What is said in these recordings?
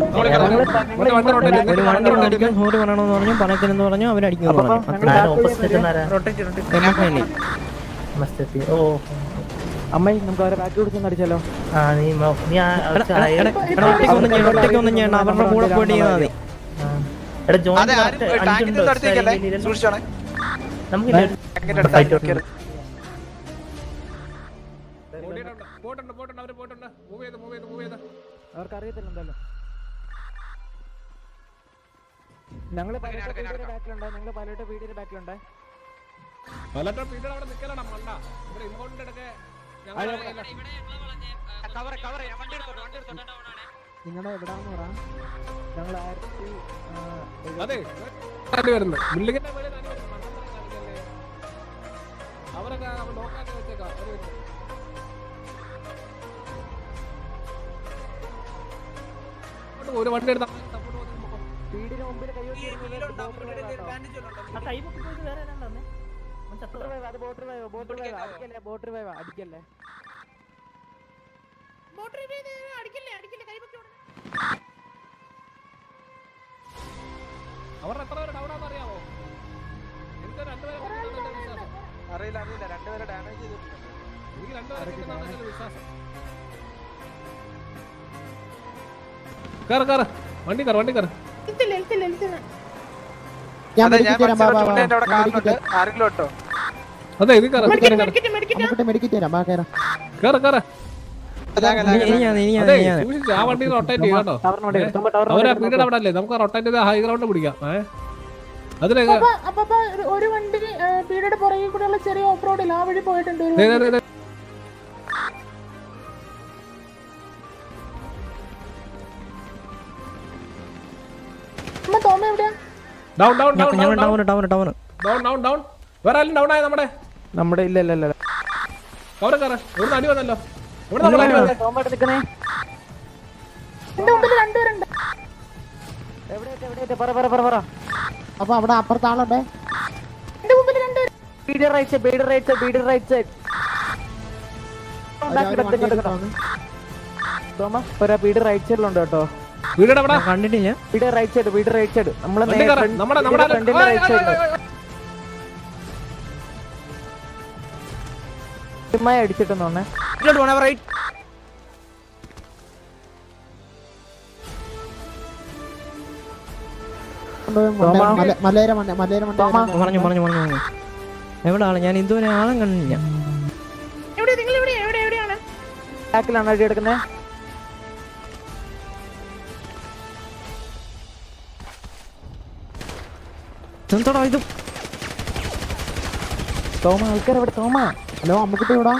ഒരു വണ്ടി അടിക്കാൻ സോറി പറയണമെന്ന് പറഞ്ഞു അവരടിക്കുന്നു ഓ അമ്മ നമുക്ക് അവരെ ബാക്ക് അടിച്ചാലോ? ചെയ്യണ്ട അവരുടെ കൂടെ പോയിട്ട് ചെയ്താൽ മതി. ആ. എടാ ഞങ്ങൾ പൈലറ്റ് പീഡിയുടെ ബാക്കിലുണ്ട്. ഞങ്ങൾ പലട്ട വീടിന്റെ ബാക്കിലുണ്ട്. പലട്ട വീടിന് അവിടെ നിൽക്കലടാ മണ്ട ഇവിടെ ഇമ്പോർട്ടന്റ് എടുക്കെ. നിങ്ങളുടെ എവിടാന്ന് പറ? ഞങ്ങൾ ആയിരത്തി അതെ. വരുന്നത് കാണിക്കല്ലേ അവരൊക്കെ ലോക്കാക്കി വെച്ചേക്കാം. ഒരു വണ്ടി എടുത്താൽ മുമ്പിൽ കൈ വെച്ചിരുന്നത് കൈ പൊക്കി പോയിട്ട് വേറെ ബോട്ട് ബോട്ട് ബോട്ട്. അടിക്കല്ലേ ബോട്ടർ വേവ് അടിക്കല്ലേ. അവരുടെ എത്ര പേര് ഡൗൺ ആണെന്ന് അറിയാമോ എനിക്ക് രണ്ടുപേരെ അറിയില്ല അറിയില്ല. രണ്ടുപേരെ ഡാമേജ് ചെയ്തിട്ടുണ്ട്. എനിക്ക് രണ്ടുപേരെ കൊന്നിട്ടുണ്ടെന്നാണ് എന്റെ വിശ്വാസം. കയറ് കയറ് വണ്ടി കയറ് വണ്ടി കയറ് അതെ ഞാൻ അതെ ഇത് കയറ് ഇത് കയറ് കയറ് കയറ് ഇനിയാണ് ഇനിയാണ് അതെ ഇനിയാണ്. ആ വണ്ടി റൊട്ടേറ്റ് ചെയ്യും കേട്ടോ. അവരെ പീരീഡ് അവിടെ അല്ലേ? നമുക്ക് റൊട്ടേറ്റ് ചെയ്ത് ഹൈ ഗ്രൗണ്ട് പിടിക്കാം. ഏ? അതിലേക്ക് അപ്പൊ അപ്പൊ അപ്പൊ ഒരു വണ്ടി പീടിയുടെ പുറകിൽ കൂടെയുള്ള ചെറിയ ഓഫ് റോഡിൽ ആ വഴി പോയിട്ടുണ്ട്. തോമ എവിടെയാ? Down down down down down down down വേറെ ആരും ഡൗൺ ആയ നമ്മുടെ? നമ്മുടെ ഇല്ല ഇല്ല ഇല്ല ഇവിടുന്ന് അടി വന്നല്ലോ. വന്നേ എന്റെ മുമ്പിൽ രണ്ടുപേരുണ്ട് പറ പറ പറ പറ. അപ്പൊ അവിടെ അപ്പുറത്ത് ആളുണ്ടേ. എന്റെ മുമ്പിൽ രണ്ടുപേര് ബീഡി റൈറ്റ് സൈഡ് ബീഡി റൈറ്റ് സൈഡ് ബീഡി റൈറ്റ് സൈഡ് തോമസ് ഒരാ ബീഡി റൈറ്റ് സൈഡിലുണ്ട് കേട്ടോ. അവിടെ കണ്ടിട്ടില്ല. വീട് റൈറ്റ് സൈഡ് വീട് റൈറ്റ് സൈഡ് നമ്മളെ നമ്മുടെ നമ്മുടെ ഫ്രണ്ടിന്റെ റൈറ്റ് കൃത്യമായി അടിച്ചിട്ടെന്ന് തോന്നേ എവിടെ ആൾ? ഞാൻ ഇതുവരെ ആളും കണ്ടില്ല. എവിടെ? നിങ്ങൾ എവിടെ? എവിടെ എവിടെയാണ്? ബാക്കിലാണ് അടി എടുക്കുന്നത് ചെന്തോടാ ഇത് തോമ ആൾക്കാർ ഇവിടെ തോമ ഹലോ അമ്മക്കിട്ട് ഇവിടെ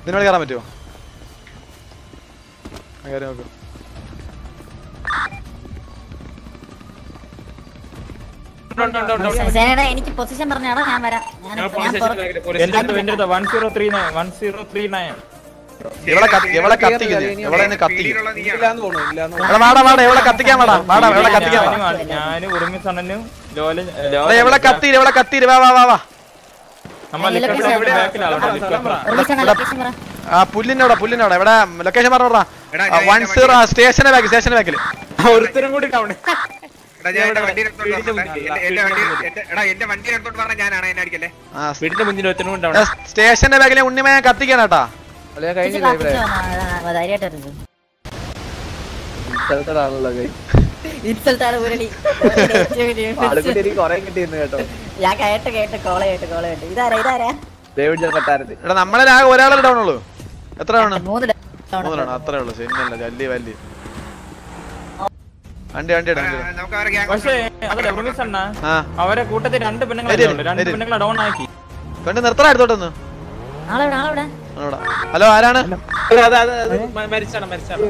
നിന്നോട് കയറാൻ പറ്റുമോ? ആ, കയറി നോക്ക്. എനിക്ക് പൊസിഷൻ പറഞ്ഞാടാ ഞാൻ വരാം. ഞാൻ ഞാൻ എവിടെ കത്തി- എവിടെ കത്തിക്കുന്നു? എവിടെ നിന്ന് കത്തിക്കും എടാ വാടാ വാടാ എവിടെ കത്തിക്കാൻ വാടാ? വാടാ എവിടെ കത്തിക്കാൻ ഉറുമി സണ്ണനും ലോല എവിടെ കത്തി എവിടെ വാ വാ വാ ആ പുല്ലിനോടാ പുല്ലിനോടാ എവിടെ? ലൊക്കേഷൻ പറഞ്ഞോടാ വൺ സീറോ സ്റ്റേഷന്റെ ബാക്കിൽ സ്റ്റേഷന്റെ ബാക്കിൽ. ഒരുത്തരും കൂടി സ്റ്റേഷന്റെ ബാഗിലെ ഉണ്ണിമയെ കത്തിക്കാനാട്ടാ നമ്മളെ ഒരാളെ ഡൗൺ ഉള്ളൂ എത്ര മൂന്നെണ്ണം അത്രേ ഉള്ളൂ. ശരിയല്ല ജല്ലി വല്ലി വണ്ടി വണ്ടി അവരെ കൂട്ടത്തിൽ രണ്ട് പെണ്ണുങ്ങളെ വരും, രണ്ട് പെണ്ണുങ്ങളെ ഡൗൺ ആക്കി. കണ്ട് നിർത്തണ എടുത്തോട്ടൊന്ന് ആളെവിടെ ആളെവിടെ? അവിടെ. ഹലോ ആരാണ്? മരിച്ചാണ് മരിച്ചാണ്.